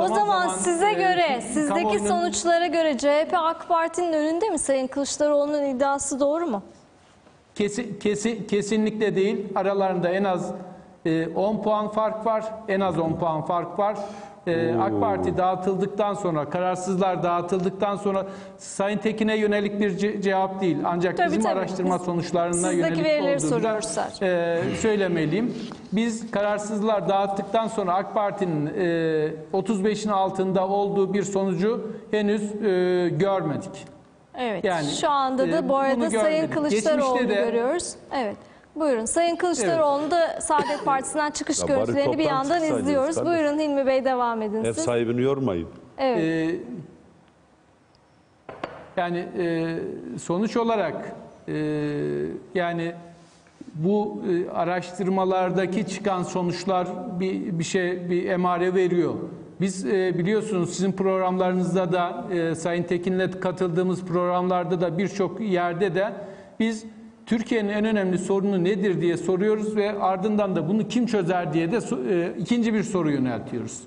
O Zaman zaman size e, göre, sizdeki kamuoyunun- sonuçlara göre CHP AK Parti'nin önünde mi? Sayın Kılıçdaroğlu'nun iddiası doğru mu? Kesi, kesi, kesinlikle değil. Aralarında en az e, 10 puan fark var. En az 10 puan fark var. E, AK Parti dağıtıldıktan sonra, kararsızlar dağıtıldıktan sonra Sayın Tekin'e yönelik bir ce- cevap değil. Ancak Tabii, bizim tabii. araştırma Biz sonuçlarına sizdeki yönelik verileri soruyoruz e, söylemeliyim. Biz kararsızlar dağıttıktan sonra AK Parti'nin e, 35'in altında olduğu bir sonucu henüz e, görmedik. Evet. Yani, Şu anda da e, bu arada Sayın de- görüyoruz. Evet. Buyurun. Sayın Kılıçdaroğlu'nu da Saadet Partisi'nden çıkış Ya görüntülerini bir yandan izliyoruz. kardeşim. Buyurun Hilmi Bey devam edin Ev siz. sahibini yormayın. Evet. Ee, yani e, sonuç olarak e, yani bu e, araştırmalardaki çıkan sonuçlar bir bir şey bir emare veriyor. Biz e, biliyorsunuz sizin programlarınızda da e, Sayın Tekin'le katıldığımız programlarda da birçok yerde de biz Türkiye'nin en önemli sorunu nedir diye soruyoruz ve ardından da bunu kim çözer diye de e, ikinci bir soru yöneltiyoruz.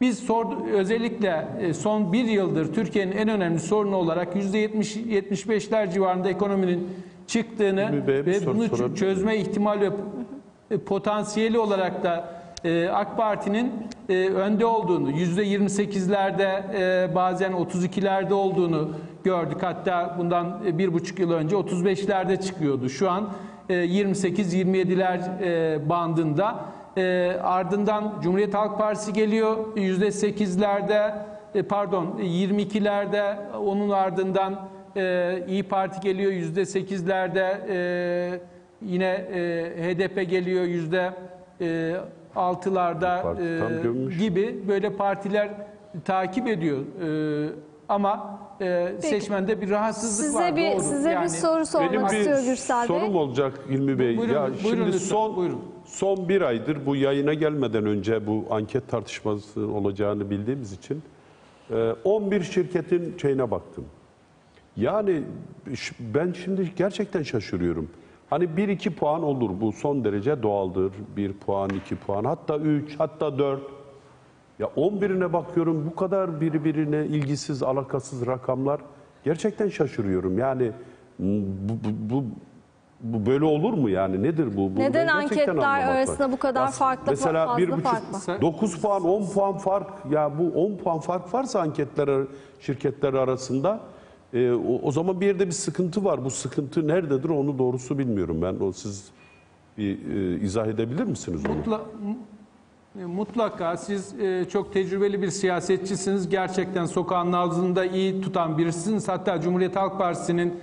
Biz sordu, özellikle e, son bir yıldır Türkiye'nin en önemli sorunu olarak %70-75'ler civarında ekonominin çıktığını ve soru bunu sorabilir çözme ihtimal ve e, potansiyeli olarak da AK Parti'nin önde olduğunu, %28'lerde e, bazen 32'lerde olduğunu gördük. Hatta bundan e, bir buçuk yıl önce 35'lerde çıkıyordu. Şu an e, 28-27'ler e, bandında. E, ardından Cumhuriyet Halk Partisi geliyor %8'lerde e, pardon 22'lerde onun ardından İyi Parti geliyor %8'lerde e, yine HDP geliyor yüzde e, altılarda Parti e, tam gömmüş. gibi böyle partiler takip ediyor. E, ama e, seçmende bir rahatsızlık Size var. bir doğru. size Yani- bir soru sormak Benim istiyor Gürsel Bey. sorum olacak Hilmi Bey. Buyurun, ya buyurun şimdi lütfen, son buyurun. son bir aydır bu yayına gelmeden önce bu anket tartışması olacağını bildiğimiz için e, 11 şirketin şeyine baktım. Yani ben şimdi gerçekten şaşırıyorum. Hani 1-2 puan olur bu son derece doğaldır. 1 puan, 2 puan hatta 3 hatta 4. Ya 11'ine bakıyorum bu kadar birbirine ilgisiz, alakasız rakamlar. Gerçekten şaşırıyorum. Yani bu, bu, bu, bu böyle olur mu yani? Nedir bu? Bunu Neden anketler var. arasında bu kadar farklı, Mesela fazla bir buçuk, fark var? 9 puan, 10 puan fark. Ya bu 10 puan fark varsa anketler şirketler arasında e, o, o zaman bir yerde bir sıkıntı var. Bu sıkıntı nerededir onu doğrusu bilmiyorum ben. O siz bir e, izah edebilir misiniz onu? Mutla- Mutlaka siz e, çok tecrübeli bir siyasetçisiniz. Gerçekten sokağın nabzında iyi tutan birisiniz. Hatta Cumhuriyet Halk Partisi'nin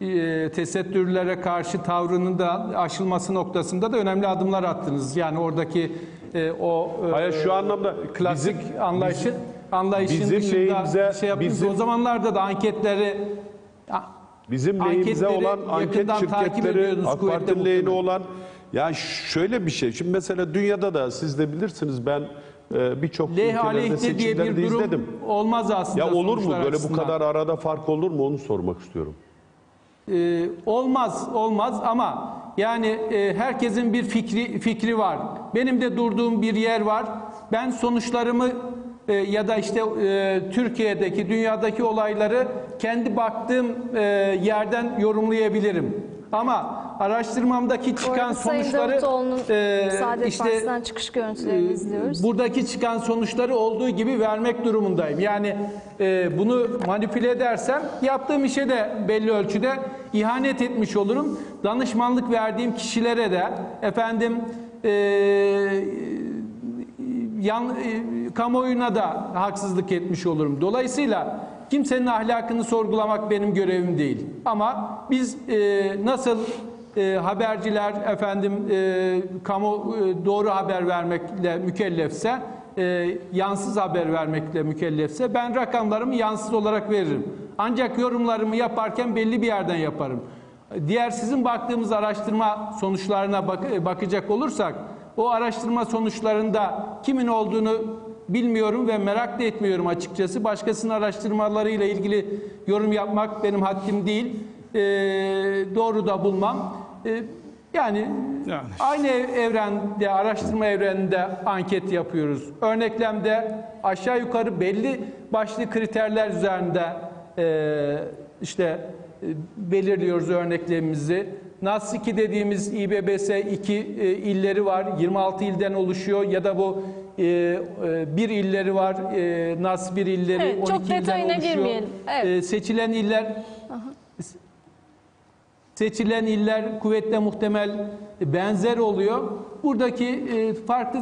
e, tesettürlere karşı tavrının da aşılması noktasında da önemli adımlar attınız. Yani oradaki e, o e, Hayır, şu anlamda klasik bizim- anlayışın anlayışın bizim dışında şey yaptınız. bizim- O zamanlarda da anketleri Bizim lehimize olan anket şirketleri, AK Parti'nin lehine olan ya şöyle bir şey. Şimdi mesela dünyada da siz de bilirsiniz ben e, birçok ülkelerde seçimleri bir durum izledim. olmaz aslında. Ya olur mu böyle bu kadar arada fark olur mu onu sormak istiyorum. Ee, olmaz olmaz ama yani e, herkesin bir fikri fikri var. Benim de durduğum bir yer var. Ben sonuçlarımı e, ya da işte e, Türkiye'deki dünyadaki olayları kendi baktığım e, yerden yorumlayabilirim. Ama araştırmamdaki çıkan sonuçları e, işte çıkış görüntülerini e, izliyoruz. buradaki çıkan sonuçları olduğu gibi vermek durumundayım. Yani e, bunu manipüle edersem yaptığım işe de belli ölçüde ihanet etmiş olurum. Danışmanlık verdiğim kişilere de efendim e, yan, e, kamuoyuna da haksızlık etmiş olurum. Dolayısıyla kimsenin ahlakını sorgulamak benim görevim değil. Ama biz e, nasıl e, haberciler efendim e, kamu e, doğru haber vermekle mükellefse e, yansız haber vermekle mükellefse ben rakamlarımı yansız olarak veririm. Ancak yorumlarımı yaparken belli bir yerden yaparım. Diğer sizin baktığımız araştırma sonuçlarına bak- bakacak olursak o araştırma sonuçlarında kimin olduğunu bilmiyorum ve merak da etmiyorum açıkçası. Başkasının araştırmalarıyla ilgili yorum yapmak benim haddim değil. Ee, doğru da bulmam. Ee, Yani, Yani. aynı ev- evrende, araştırma evreninde anket yapıyoruz. Örneklemde aşağı yukarı belli başlı kriterler üzerinde e, işte e, belirliyoruz örneklemimizi. NAS 2 dediğimiz İBBS 2 e, illeri var. 26 ilden oluşuyor ya da bu e, e, bir illeri var. E, NAS 1 illeri Evet, 12 çok ilden detayına oluşuyor. girmeyelim. Evet. E, seçilen iller Seçilen iller kuvvetle muhtemel benzer oluyor. Buradaki e, farklı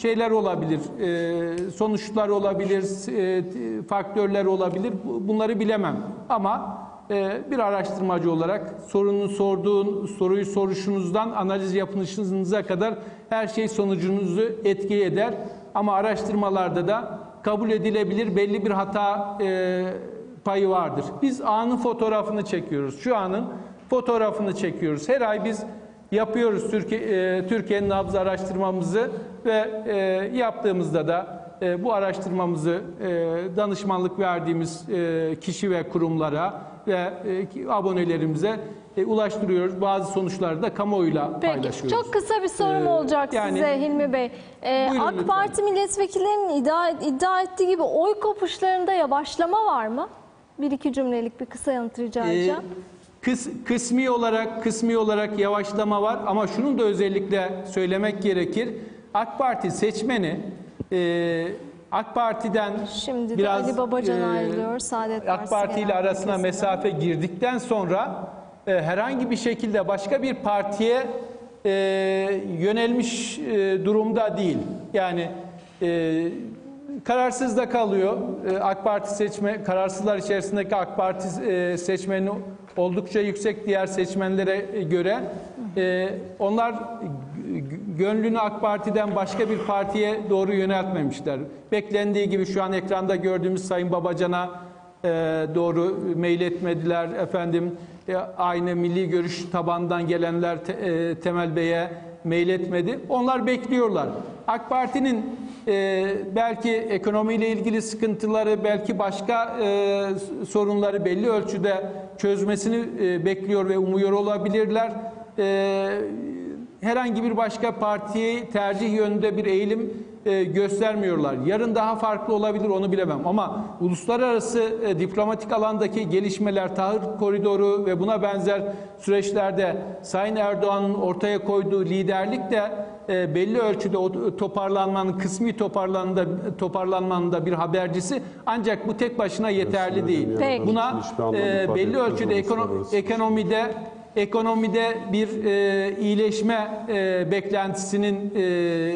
şeyler olabilir, e, sonuçlar olabilir, e, faktörler olabilir. Bu- Bunları bilemem. Ama e, bir araştırmacı olarak sorunun sorduğun soruyu soruşunuzdan analiz yapışınıza kadar her şey sonucunuzu etki eder. Ama araştırmalarda da kabul edilebilir belli bir hata e, payı vardır. Biz anın fotoğrafını çekiyoruz. Şu anın fotoğrafını çekiyoruz. Her ay biz yapıyoruz Türkiye e, Türkiye'nin nabız araştırmamızı ve e, yaptığımızda da e, bu araştırmamızı e, danışmanlık verdiğimiz e, kişi ve kurumlara ve e, abonelerimize e, ulaştırıyoruz. Bazı sonuçları da kamuoyuyla Peki paylaşıyoruz. çok kısa bir sorum Ee, olacak yani- size Hilmi Bey. Ee, AK lütfen. Parti milletvekillerinin iddia, iddia ettiği gibi oy kopuşlarında yavaşlama var mı? Bir iki cümlelik bir kısa yanıt rica Ee, edeceğim. kıs, kısmi olarak kısmi olarak yavaşlama var ama şunu da özellikle söylemek gerekir. AK Parti seçmeni e, AK Parti'den Şimdi biraz Ali Babacan e, ayrılıyor. Saadet AK Parti ile arasına mesafe girdikten sonra e, herhangi bir şekilde başka bir partiye e, yönelmiş e, durumda değil. Yani kararsız da kalıyor. E, AK Parti seçme kararsızlar içerisindeki AK Parti seçmeni oldukça yüksek diğer seçmenlere göre. Onlar gönlünü AK Parti'den başka bir partiye doğru yöneltmemişler. Beklendiği gibi şu an ekranda gördüğümüz Sayın Babacan'a e, doğru mail etmediler. Efendim aynı milli görüş tabandan gelenler te- e, Temel Bey'e mail etmedi. Onlar bekliyorlar. AK Parti'nin e, belki ekonomiyle ilgili sıkıntıları, belki başka e, sorunları belli ölçüde çözmesini e, bekliyor ve umuyor olabilirler. E, herhangi bir başka partiye tercih yönünde bir eğilim e, göstermiyorlar. Yarın daha farklı olabilir onu bilemem ama uluslararası e, diplomatik alandaki gelişmeler, tahır koridoru ve buna benzer süreçlerde Sayın Erdoğan'ın ortaya koyduğu liderlik de e, belli ölçüde o toparlanmanın, kısmi toparlanmanın toparlanmanın da bir habercisi. Ancak bu tek başına yeterli değil. Peki. Buna e, belli ölçüde ekono- ekonomide ekonomide bir e, iyileşme e, beklentisinin e,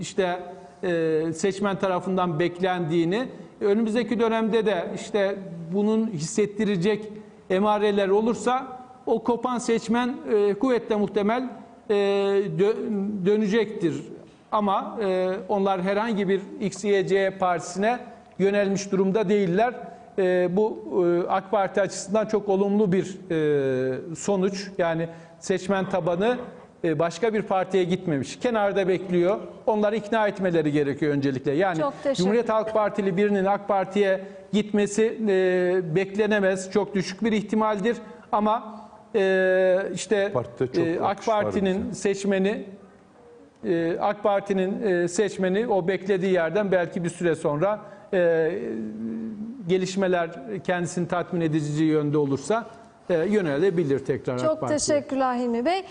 işte e, seçmen tarafından beklendiğini önümüzdeki dönemde de işte bunun hissettirecek emareler olursa o kopan seçmen e, kuvvetle muhtemel e, dö- dönecektir. Ama e, onlar herhangi bir X, Y, C partisine yönelmiş durumda değiller. Bu AK Parti açısından çok olumlu bir sonuç. Yani seçmen tabanı başka bir partiye gitmemiş. Kenarda bekliyor. Onları ikna etmeleri gerekiyor öncelikle. Yani Çok Cumhuriyet Halk Partili birinin AK Parti'ye gitmesi e, beklenemez. Çok düşük bir ihtimaldir. Ama e, işte çok e, AK Parti'nin seçmeni e, AK Parti'nin e, seçmeni o beklediği yerden belki bir süre sonra e, gelişmeler kendisini tatmin edici yönde olursa e, yönelebilir tekrar AK Çok Parti'ye. teşekkürler Hilmi Bey.